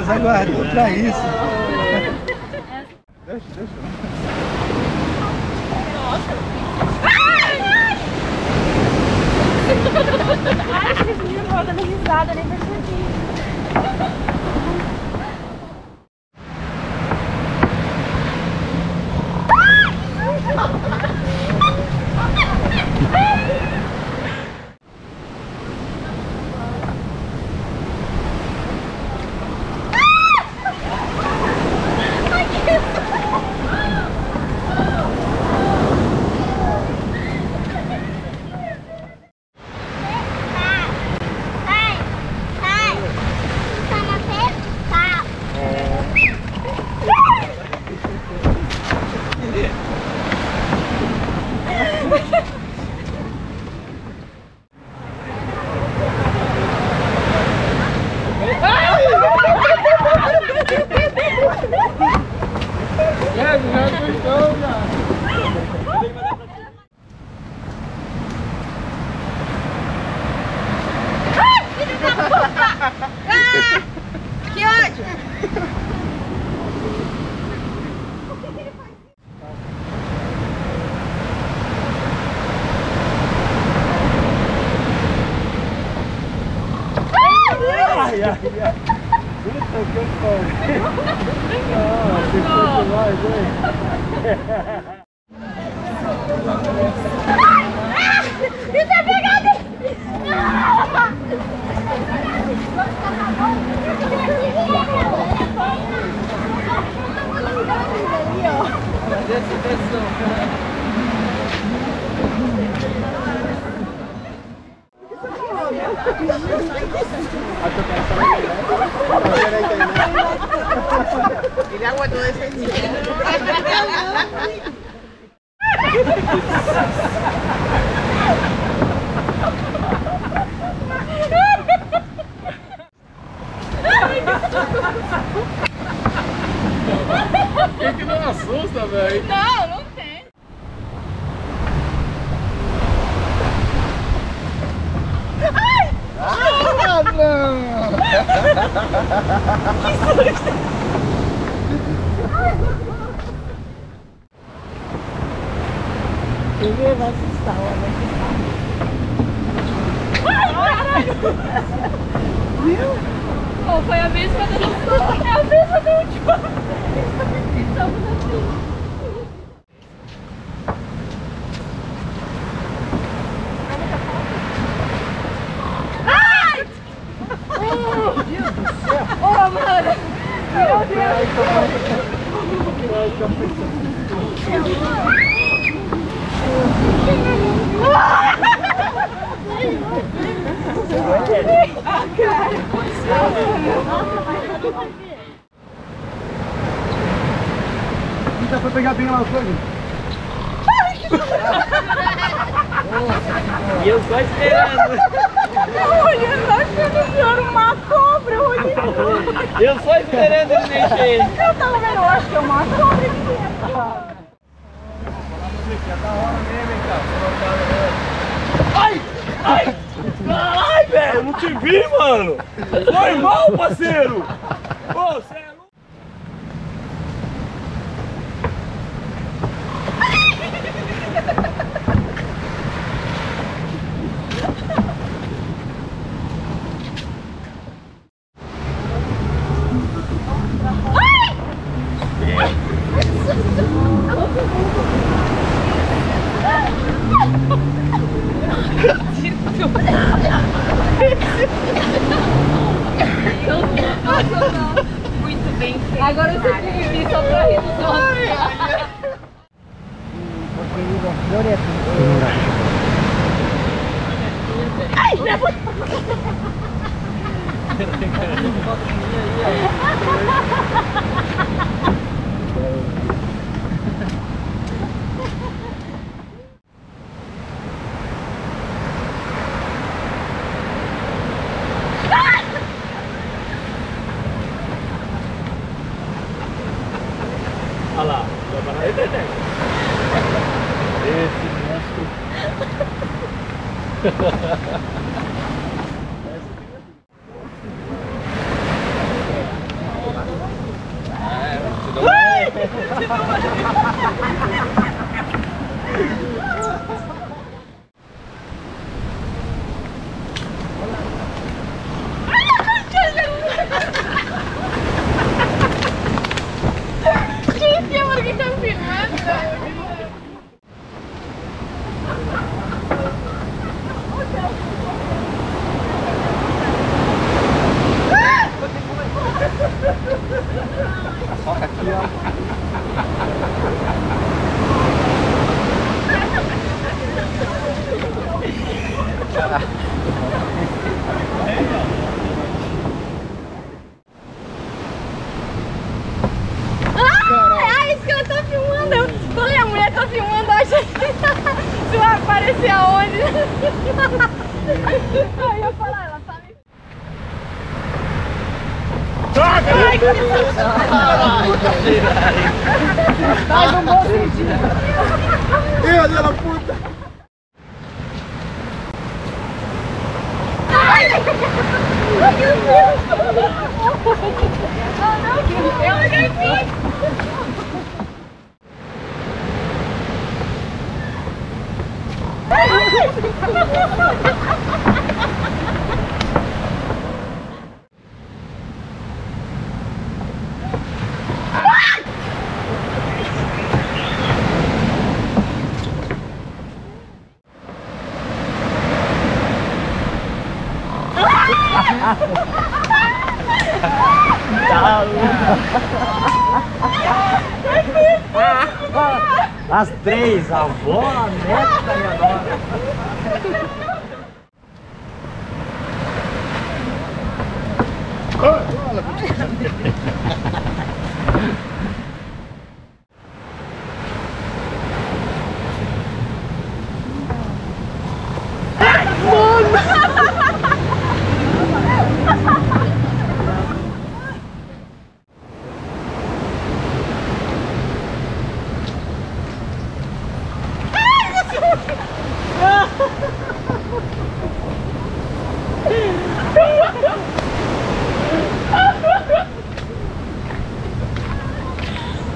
Mas aguardou pra isso. Deixa, deixa. Ai, esse menino tava dando risada, nem percebi. Quem que não assusta, velho? Não, não tem. Ah, não! Ele vai assustar, ó, vai assustar. Pô, foi a mesma da nossa. É a mesma da última. Estamos assim. Ai! Meu Deus! Dá pra pegar bem lá o coisa? E eu só esperando. Eu olhando, achando que era uma cobra. Eu olhei. Eu só esperando ele mexer. Eu tava vendo, eu acho que é uma cobra que vinha. Ai! Ai! Ai, velho! Eu não te vi, mano! Foi mal, parceiro! Ô, cê é louco! acha que vai aparecer aonde? Aí eu falar, ela tá me. Ai, que Faz um bom sentido. Filha da puta! Ai, meu Deus. Ah, não, eu acredito. As três, a avó, a neta e a nora.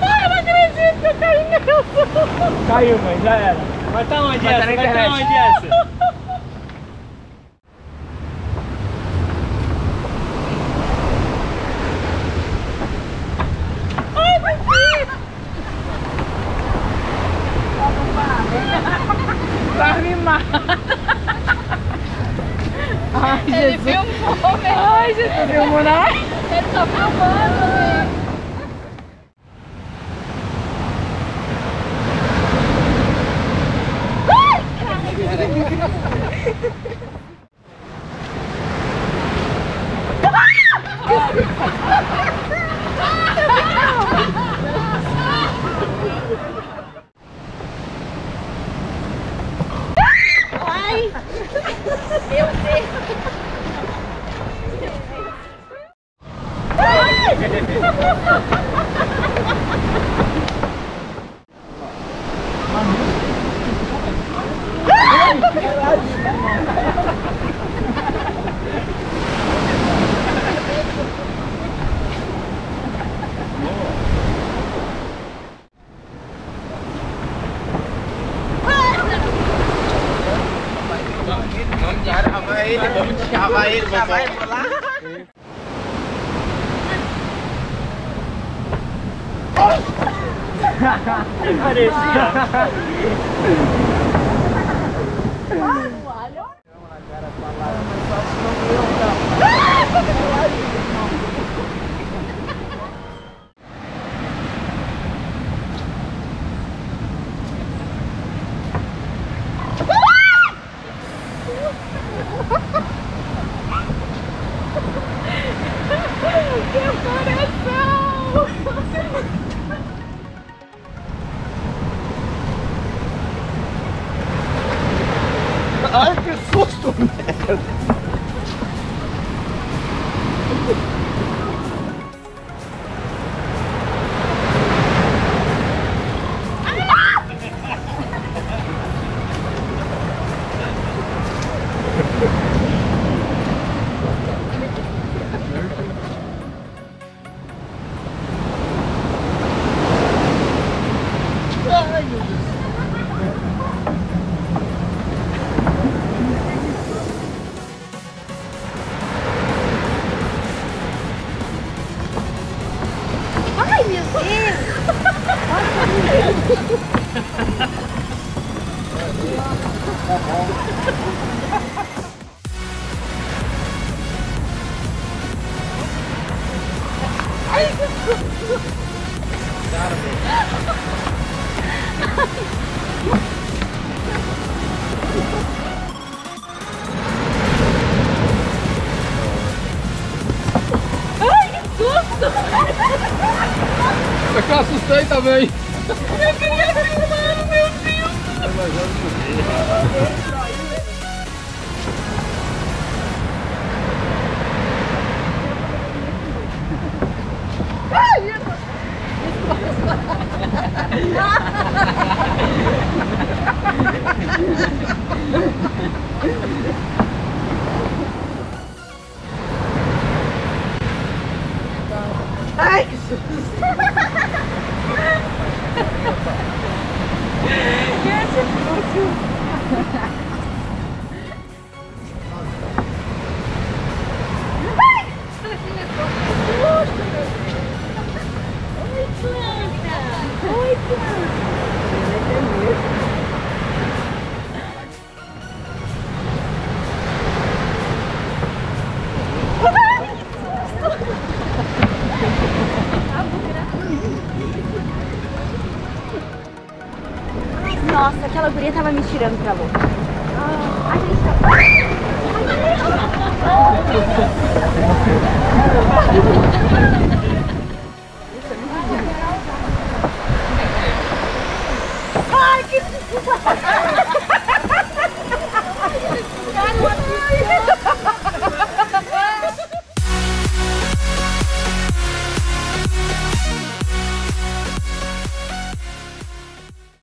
Ai, eu não acredito que eu caí nessa. Caiu, mãe, já era. Vai tá onde essa? Vai tá onde essa? Ai, meu Deus. Vai me matar. Ai, Ele Jesus. filmou, velho. Ai, Jesus, filmou, né? Ele tá filmando, velho. Parecia. Ah, olha, olha. Não, cara, falar, mas acho que não deu, não. Thank you. É que eu assustei também. Eu queria filmar, meu Deus! Oi, Nossa, aquela guria tava me tirando pra louca. A gente tá...